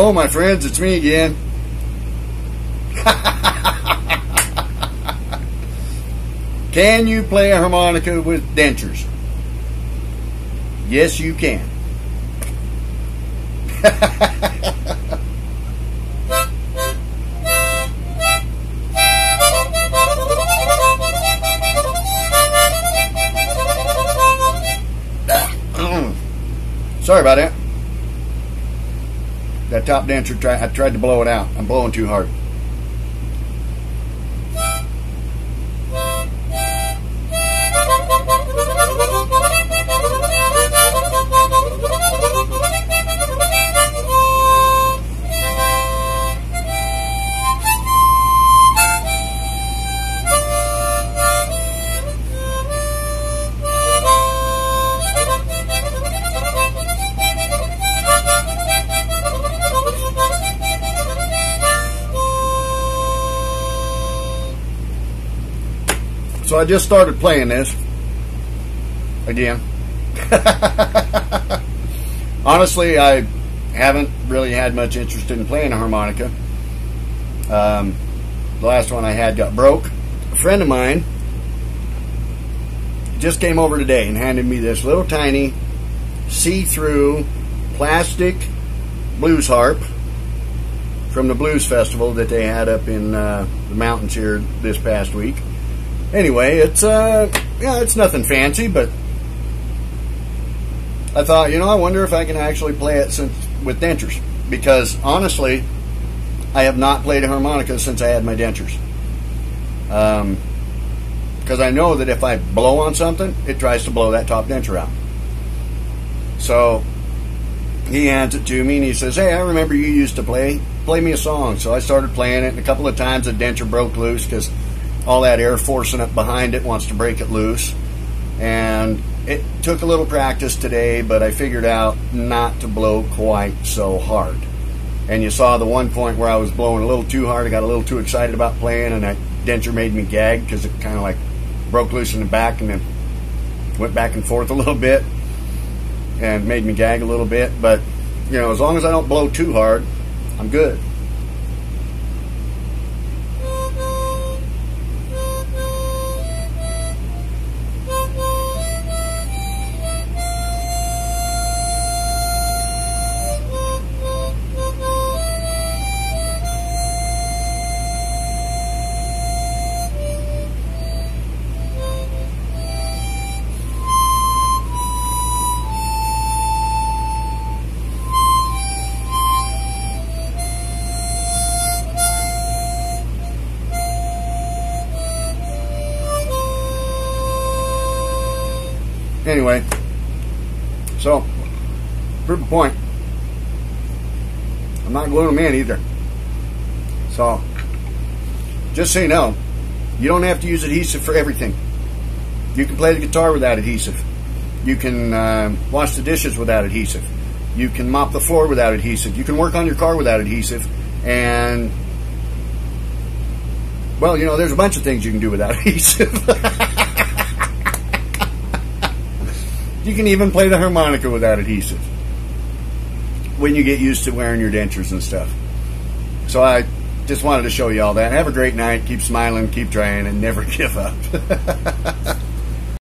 Hello, my friends, it's me again. can you play a harmonica with dentures? Yes, you can. Sorry about that. That top try, I tried to blow it out. I'm blowing too hard. So I just started playing this again. Honestly, I haven't really had much interest in playing a harmonica. Um, the last one I had got broke. A friend of mine just came over today and handed me this little tiny see-through plastic blues harp from the blues festival that they had up in uh, the mountains here this past week anyway, it's uh, yeah, it's nothing fancy, but I thought, you know, I wonder if I can actually play it since with dentures because honestly, I have not played a harmonica since I had my dentures. Um, because I know that if I blow on something, it tries to blow that top denture out. So he hands it to me and he says, "Hey, I remember you used to play. Play me a song." So I started playing it, and a couple of times the denture broke loose because all that air forcing up behind it wants to break it loose. And it took a little practice today, but I figured out not to blow quite so hard. And you saw the one point where I was blowing a little too hard. I got a little too excited about playing, and that denture made me gag because it kind of like broke loose in the back and then went back and forth a little bit and made me gag a little bit. But, you know, as long as I don't blow too hard, I'm good. Anyway, so proof of point. I'm not gluing them in either. So, just so you know, you don't have to use adhesive for everything. You can play the guitar without adhesive. You can uh, wash the dishes without adhesive. You can mop the floor without adhesive. You can work on your car without adhesive. And, well, you know, there's a bunch of things you can do without adhesive. You can even play the harmonica without adhesive when you get used to wearing your dentures and stuff. So I just wanted to show you all that. Have a great night. Keep smiling, keep trying, and never give up.